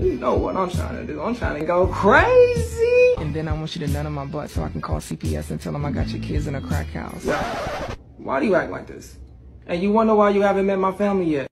You know what I'm trying to do. I'm trying to go crazy. And then I want you to nut on my butt so I can call CPS and tell them I got your kids in a crack house. Why do you act like this? And you wonder why you haven't met my family yet?